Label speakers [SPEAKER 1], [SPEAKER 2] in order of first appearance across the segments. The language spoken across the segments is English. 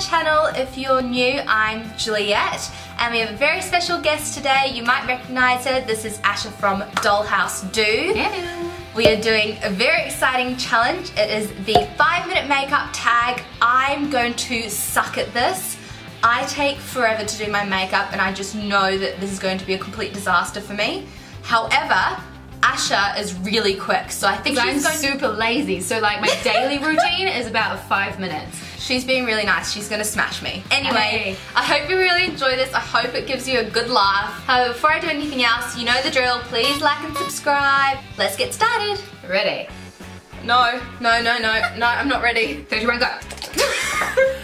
[SPEAKER 1] channel. If you're new, I'm Juliette and we have a very special guest today. You might recognize her. This is Asha from Dollhouse Do.
[SPEAKER 2] Hello.
[SPEAKER 1] We are doing a very exciting challenge. It is the five minute makeup tag. I'm going to suck at this. I take forever to do my makeup and I just know that this is going to be a complete disaster for me. However, Asha is really quick, so I think
[SPEAKER 2] I'm
[SPEAKER 1] going
[SPEAKER 2] super lazy, so like my daily routine is about five minutes.
[SPEAKER 1] She's being really nice. She's gonna smash me. Anyway,
[SPEAKER 2] Hey.
[SPEAKER 1] I hope you really enjoy this. I hope it gives you a good laugh. However, before I do anything else, you know the drill. Please like and subscribe. Let's get started.
[SPEAKER 2] Ready?
[SPEAKER 1] No, no, no, no, no, I'm not ready.
[SPEAKER 2] 31 go.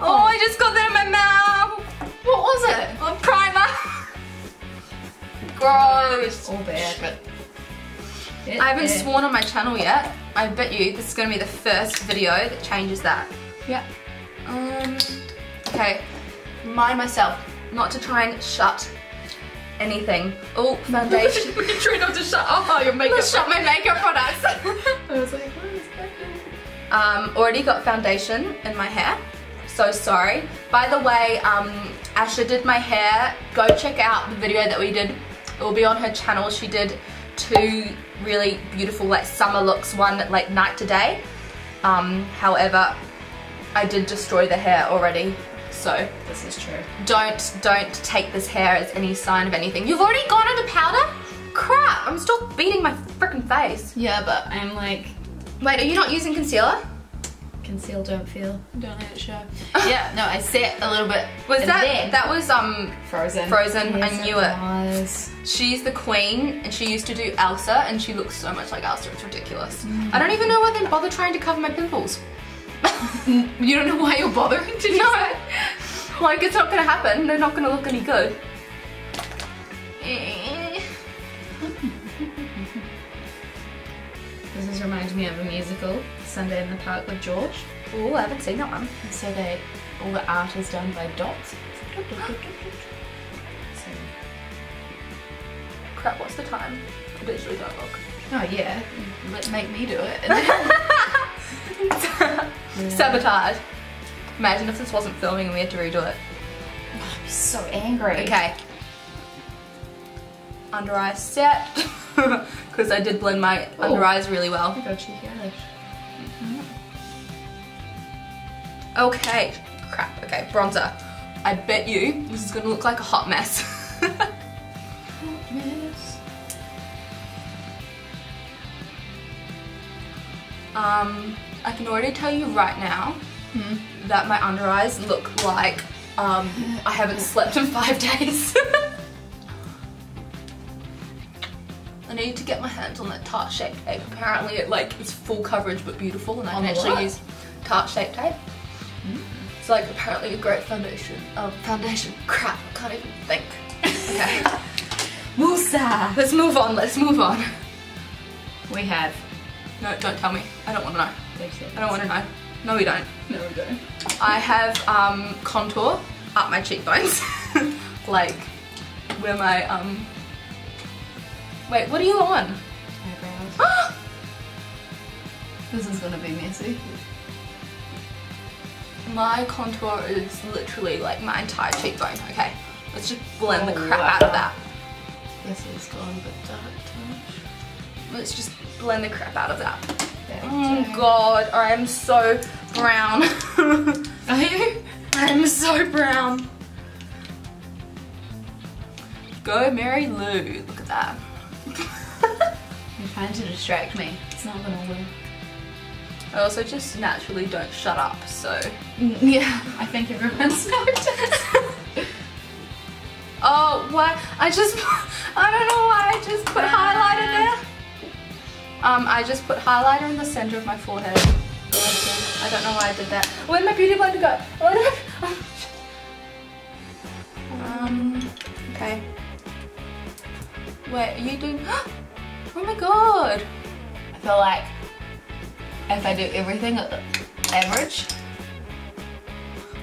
[SPEAKER 1] Oh, I just got that in my mouth.
[SPEAKER 2] What was it?
[SPEAKER 1] Oh, primer. Gross.
[SPEAKER 2] All bad, but. It-
[SPEAKER 1] I haven't sworn on my channel yet. I bet you this is gonna be the first video that changes that.
[SPEAKER 2] Yeah.
[SPEAKER 1] Um, okay, mind myself not to try and shut anything. Oh, foundation.
[SPEAKER 2] Try not to shut up your makeup.
[SPEAKER 1] Let's shut my makeup products.
[SPEAKER 2] I was like, what is happening?
[SPEAKER 1] um, already got foundation in my hair. So sorry. By the way, um, Asha did my hair. Go check out the video that we did. It will be on her channel. She did two really beautiful like summer looks, one like night to day. Um, however, I did destroy the hair already. So
[SPEAKER 2] This is true.
[SPEAKER 1] don't don't take this hair as any sign of anything. You've already gone under powder? Crap, I'm still beating my freaking face.
[SPEAKER 2] Yeah, but I'm like,
[SPEAKER 1] Wait, are you not using concealer?
[SPEAKER 2] Conceal, don't feel. Don't let it show. yeah, no, I set a little bit.
[SPEAKER 1] Was
[SPEAKER 2] and
[SPEAKER 1] that
[SPEAKER 2] then-
[SPEAKER 1] that was um
[SPEAKER 2] Frozen?
[SPEAKER 1] Frozen, I knew it.
[SPEAKER 2] Was.
[SPEAKER 1] she's the queen and she used to do Elsa and she looks so much like Elsa, it's ridiculous.
[SPEAKER 2] Mm.
[SPEAKER 1] I don't even know why they bother trying to cover my pimples.
[SPEAKER 2] You don't know why you're bothering? Did you
[SPEAKER 1] No.
[SPEAKER 2] say?
[SPEAKER 1] Like it's not gonna happen, they're not gonna look any good.
[SPEAKER 2] This is reminds me of a musical, Sunday in the Park with George.
[SPEAKER 1] Oh, I haven't seen that one.
[SPEAKER 2] And so they, all the art is done by dots. So,
[SPEAKER 1] Crap, what's the time? I literally don't look.
[SPEAKER 2] oh yeah, let make me do it. Yeah.
[SPEAKER 1] Sabotage. Imagine if this wasn't filming and we had to redo it.
[SPEAKER 2] Oh, I'd be so angry.
[SPEAKER 1] Okay. Under eye set. Because I did blend my
[SPEAKER 2] Ooh.
[SPEAKER 1] under eyes really well.
[SPEAKER 2] I got Eilish.
[SPEAKER 1] Okay. Crap. Okay, bronzer. I bet you this is gonna look like a hot mess.
[SPEAKER 2] Yes.
[SPEAKER 1] um, I can already tell you right now
[SPEAKER 2] Hmm.
[SPEAKER 1] that my under eyes look like um, I haven't slept in five days. need to get my hands on that Tarte Shape Tape. Apparently it like is full coverage but beautiful and I can actually
[SPEAKER 2] what?
[SPEAKER 1] use Tarte Shape Tape. It's like apparently a great foundation. Oh, foundation. Crap, I can't even think. Okay,
[SPEAKER 2] Musa.
[SPEAKER 1] let's move on, let's move on.
[SPEAKER 2] We have.
[SPEAKER 1] No, don't tell me. I don't want to know.
[SPEAKER 2] I
[SPEAKER 1] I don't want to know. No, we don't.
[SPEAKER 2] No, we don't.
[SPEAKER 1] I have um, contour up my cheekbones. like where my um Wait, what are you on?
[SPEAKER 2] Eyebrows. This is gonna be messy.
[SPEAKER 1] my contour is literally like my entire cheekbone. Okay. Let's just blend the crap
[SPEAKER 2] wow.
[SPEAKER 1] out of that.
[SPEAKER 2] This is gone a bit dark touch.
[SPEAKER 1] Let's just blend the crap out of that. Oh god, I am so brown.
[SPEAKER 2] Are you?
[SPEAKER 1] I am so brown. Go Mary Lou. Look at that.
[SPEAKER 2] You're trying to distract me. It's not gonna work.
[SPEAKER 1] I also just naturally don't shut up, so.
[SPEAKER 2] Yeah, I think everyone's noticed.
[SPEAKER 1] Oh, why? I just, I don't know why I just put highlighter there. Um, I just put highlighter in the center of my forehead. I don't know why I did that. Where'd my beauty blender go? Oh. Um, okay. Wait, are you doing, oh my god.
[SPEAKER 2] I feel like if I do everything at the average,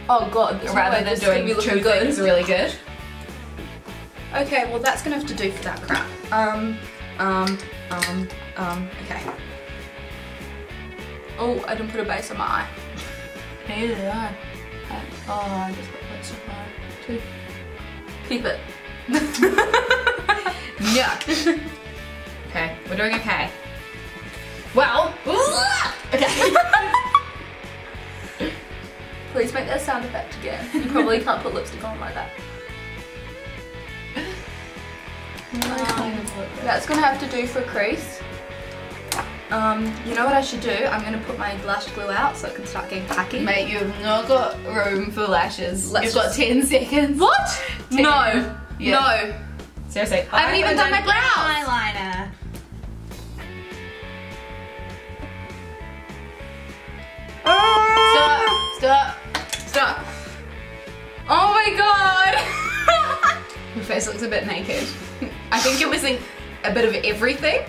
[SPEAKER 1] Oh god,
[SPEAKER 2] rather than
[SPEAKER 1] this is gonna
[SPEAKER 2] doing two
[SPEAKER 1] good.
[SPEAKER 2] things really good.
[SPEAKER 1] Okay, well that's gonna have to do for that crap. Um, um, um, um, okay. Oh, I didn't put a base on my eye. Neither did I. Oh, I just got that so. Two. Keep it.
[SPEAKER 2] No. okay, we're doing okay. Well, okay.
[SPEAKER 1] Please make that sound effect again. You probably can't put lipstick on like that. That's gonna have to do for a crease. Um, you know what I should do? I'm gonna put my lash glue out so it can start getting tacky.
[SPEAKER 2] Mate, you've not got room for lashes.
[SPEAKER 1] Let's
[SPEAKER 2] You've got 10 seconds.
[SPEAKER 1] What?
[SPEAKER 2] Ten.
[SPEAKER 1] No.
[SPEAKER 2] Yeah.
[SPEAKER 1] No.
[SPEAKER 2] Seriously.
[SPEAKER 1] I haven't even done my brows.
[SPEAKER 2] Eyeliner.
[SPEAKER 1] Stop. Ah.
[SPEAKER 2] Stop.
[SPEAKER 1] Stop. Oh my god.
[SPEAKER 2] Your face looks a bit naked. I think you're missing a bit of everything.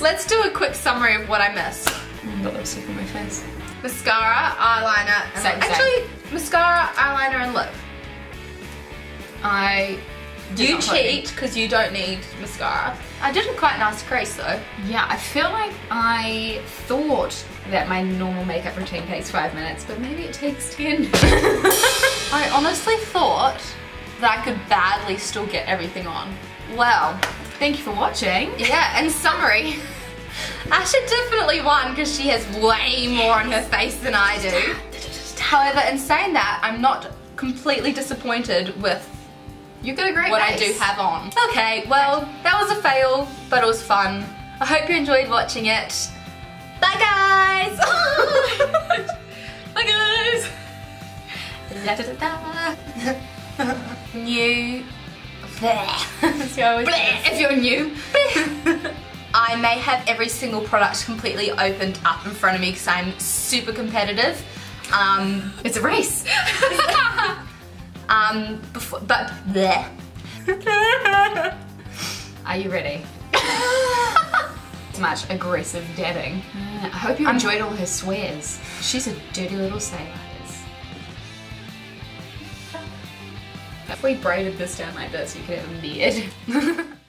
[SPEAKER 1] Let's do a quick summary of what I missed.
[SPEAKER 2] I've oh got lipstick on my face.
[SPEAKER 1] Mascara, eyeliner, and
[SPEAKER 2] Same, same.
[SPEAKER 1] actually mascara, eyeliner, and lip.
[SPEAKER 2] I did
[SPEAKER 1] You cheat because you don't need mascara. I did a quite nice crease though.
[SPEAKER 2] Yeah, I feel like I thought that my normal makeup routine takes five minutes, but maybe it takes ten.
[SPEAKER 1] I honestly thought that I could badly still get everything on. Well,
[SPEAKER 2] Thank you for watching.
[SPEAKER 1] yeah, in summary, Asha definitely won because she has way more on her face than I do. However, in saying that, I'm not completely disappointed with
[SPEAKER 2] You got a great
[SPEAKER 1] what I do have on. Okay, well, that was a fail, but it was fun. I hope you enjoyed watching it. Bye guys!
[SPEAKER 2] Bye guys.
[SPEAKER 1] Da da da. New. Bleh. See how I always do
[SPEAKER 2] Bleh, if you're new.
[SPEAKER 1] I may have every single product completely opened up in front of me because I'm super competitive. Um,
[SPEAKER 2] It's a race.
[SPEAKER 1] Um, before, but bleh.
[SPEAKER 2] Are you ready? Much aggressive dabbing. I hope you enjoyed all her swears. She's a dirty little sailor. If we braided this down like this, you could have a beard.